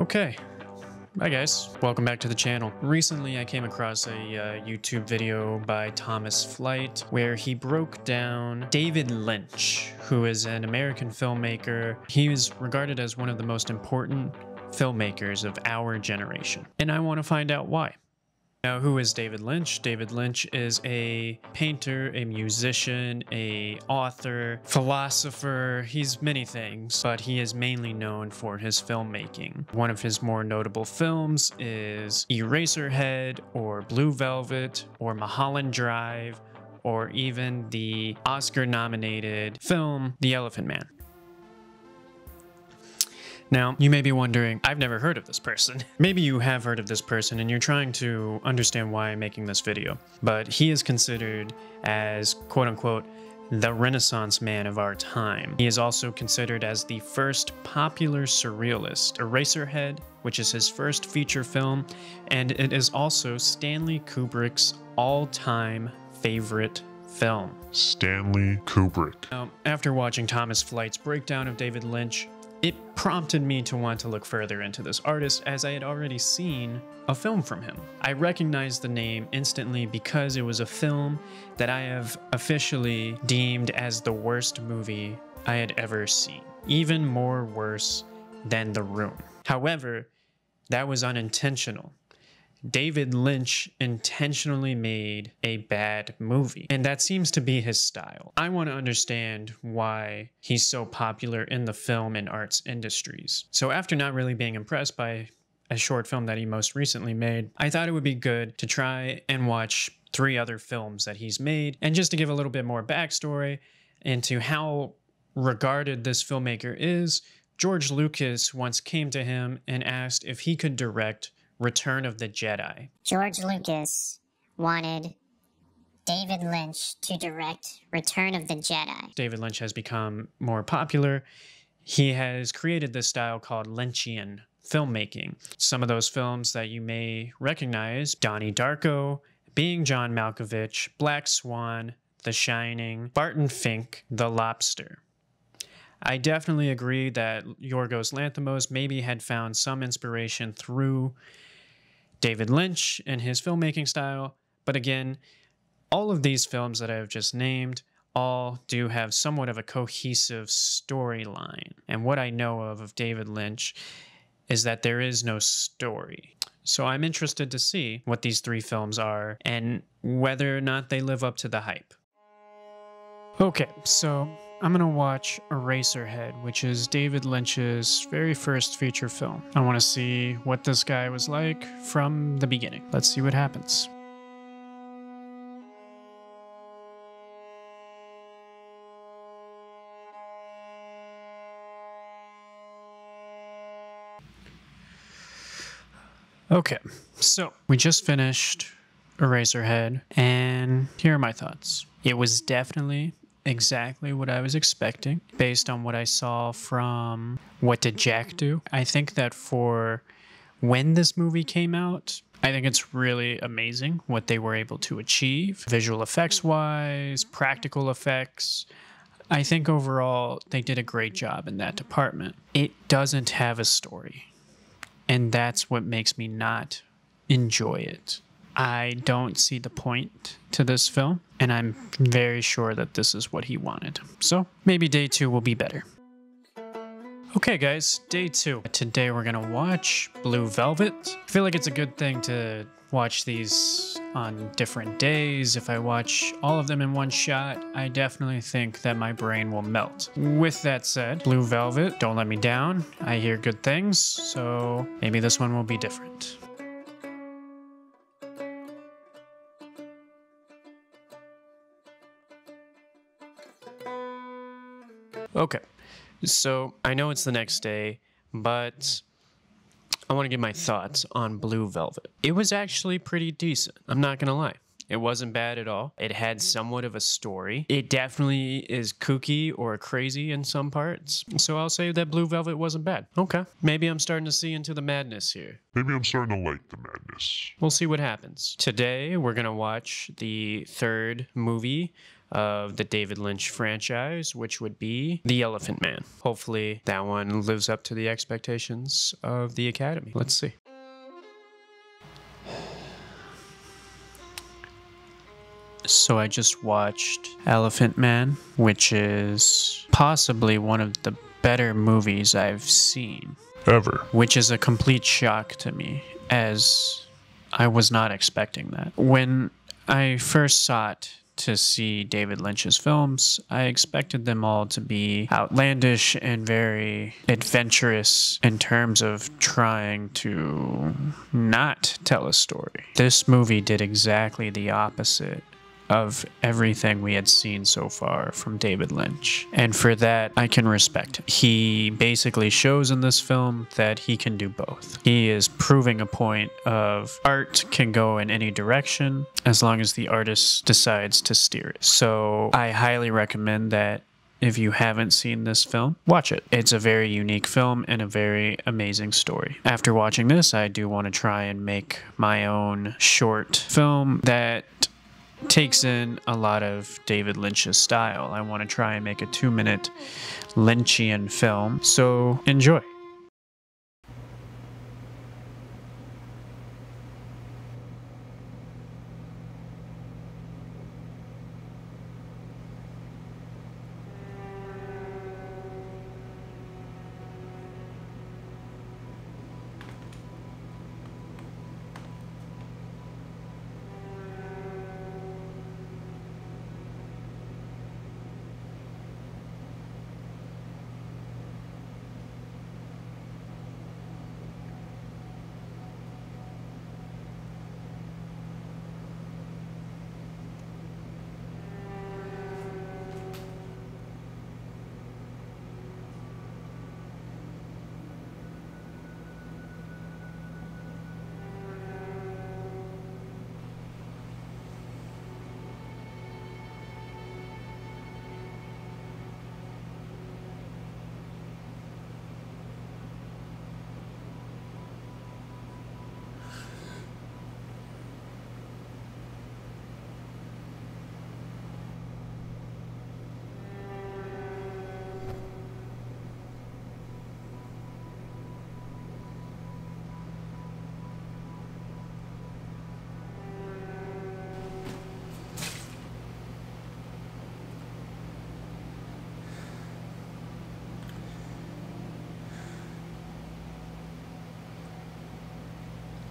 Okay. Hi guys, welcome back to the channel. Recently I came across a uh, YouTube video by Thomas Flight where he broke down David Lynch, who is an American filmmaker. He is regarded as one of the most important filmmakers of our generation. And I want to find out why. Now, who is David Lynch? David Lynch is a painter, a musician, a author, philosopher. He's many things, but he is mainly known for his filmmaking. One of his more notable films is Eraserhead or Blue Velvet or Mulholland Drive or even the Oscar nominated film The Elephant Man. Now, you may be wondering, I've never heard of this person. Maybe you have heard of this person and you're trying to understand why I'm making this video. But he is considered as quote unquote the Renaissance man of our time. He is also considered as the first popular surrealist. Eraserhead, which is his first feature film, and it is also Stanley Kubrick's all-time favorite film. Stanley Kubrick. Now, after watching Thomas Flight's breakdown of David Lynch, it prompted me to want to look further into this artist as I had already seen a film from him. I recognized the name instantly because it was a film that I have officially deemed as the worst movie I had ever seen, even more worse than The Room. However, that was unintentional. David Lynch intentionally made a bad movie, and that seems to be his style. I want to understand why he's so popular in the film and arts industries. So, after not really being impressed by a short film that he most recently made, I thought it would be good to try and watch three other films that he's made, and just to give a little bit more backstory into how regarded this filmmaker is. George Lucas once came to him and asked if he could direct Return of the Jedi. George Lucas wanted David Lynch to direct Return of the Jedi. David Lynch has become more popular. He has created this style called Lynchian filmmaking. Some of those films that you may recognize Donnie Darko, Being John Malkovich, Black Swan, The Shining, Barton Fink, The Lobster. I definitely agree that Yorgos Lanthimos maybe had found some inspiration through David Lynch and his filmmaking style. But again, all of these films that I've just named all do have somewhat of a cohesive storyline. And what I know of of David Lynch is that there is no story. So I'm interested to see what these three films are and whether or not they live up to the hype. Okay, so I'm gonna watch Eraserhead, which is David Lynch's very first feature film. I wanna see what this guy was like from the beginning. Let's see what happens. Okay, so we just finished Eraserhead, and here are my thoughts. It was definitely exactly what I was expecting based on what I saw from What Did Jack Do? I think that for when this movie came out, I think it's really amazing what they were able to achieve, visual effects wise, practical effects. I think overall they did a great job in that department. It doesn't have a story, and that's what makes me not enjoy it. I don't see the point to this film, and I'm very sure that this is what he wanted. So maybe day two will be better. Okay, guys, day two. Today we're gonna watch Blue Velvet. I feel like it's a good thing to watch these on different days. If I watch all of them in one shot, I definitely think that my brain will melt. With that said, Blue Velvet, don't let me down. I hear good things, so maybe this one will be different. Okay, so I know it's the next day, but I want to give my thoughts on Blue Velvet. It was actually pretty decent. I'm not going to lie. It wasn't bad at all. It had somewhat of a story. It definitely is kooky or crazy in some parts. So I'll say that Blue Velvet wasn't bad. Okay. Maybe I'm starting to see into the madness here. Maybe I'm starting to like the madness. We'll see what happens. Today, we're going to watch the third movie of the David Lynch franchise, which would be The Elephant Man. Hopefully, that one lives up to the expectations of the Academy. Let's see. So I just watched Elephant Man, which is possibly one of the better movies I've seen, Ever. which is a complete shock to me as I was not expecting that. When I first sought to see David Lynch's films, I expected them all to be outlandish and very adventurous in terms of trying to not tell a story. This movie did exactly the opposite of everything we had seen so far from David Lynch. And for that, I can respect him. He basically shows in this film that he can do both. He is proving a point of art can go in any direction as long as the artist decides to steer it. So I highly recommend that if you haven't seen this film, watch it. It's a very unique film and a very amazing story. After watching this, I do want to try and make my own short film that takes in a lot of David Lynch's style. I want to try and make a two minute Lynchian film. So enjoy.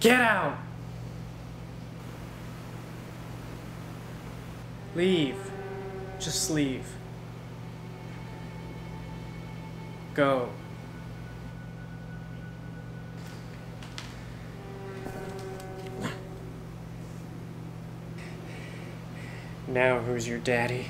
Get out! Leave. Just leave. Go. Now who's your daddy?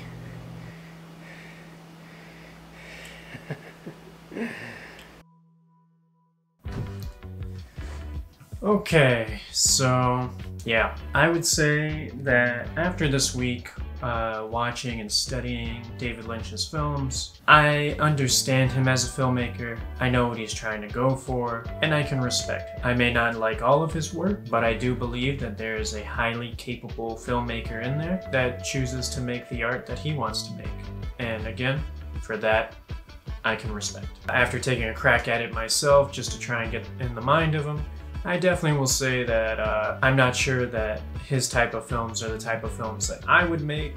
Okay, so yeah, I would say that after this week, uh, watching and studying David Lynch's films, I understand him as a filmmaker. I know what he's trying to go for, and I can respect. I may not like all of his work, but I do believe that there is a highly capable filmmaker in there that chooses to make the art that he wants to make. And again, for that, I can respect. After taking a crack at it myself, just to try and get in the mind of him, I definitely will say that uh, I'm not sure that his type of films are the type of films that I would make,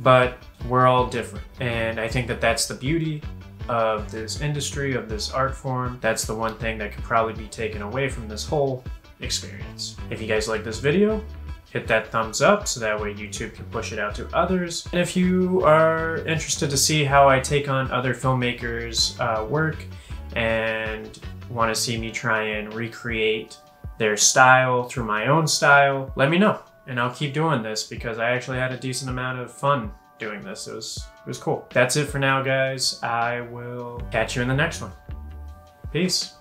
but we're all different. And I think that that's the beauty of this industry, of this art form. That's the one thing that could probably be taken away from this whole experience. If you guys like this video, hit that thumbs up so that way YouTube can push it out to others. And if you are interested to see how I take on other filmmakers' uh, work and want to see me try and recreate their style through my own style, let me know. And I'll keep doing this because I actually had a decent amount of fun doing this. It was it was cool. That's it for now, guys. I will catch you in the next one. Peace.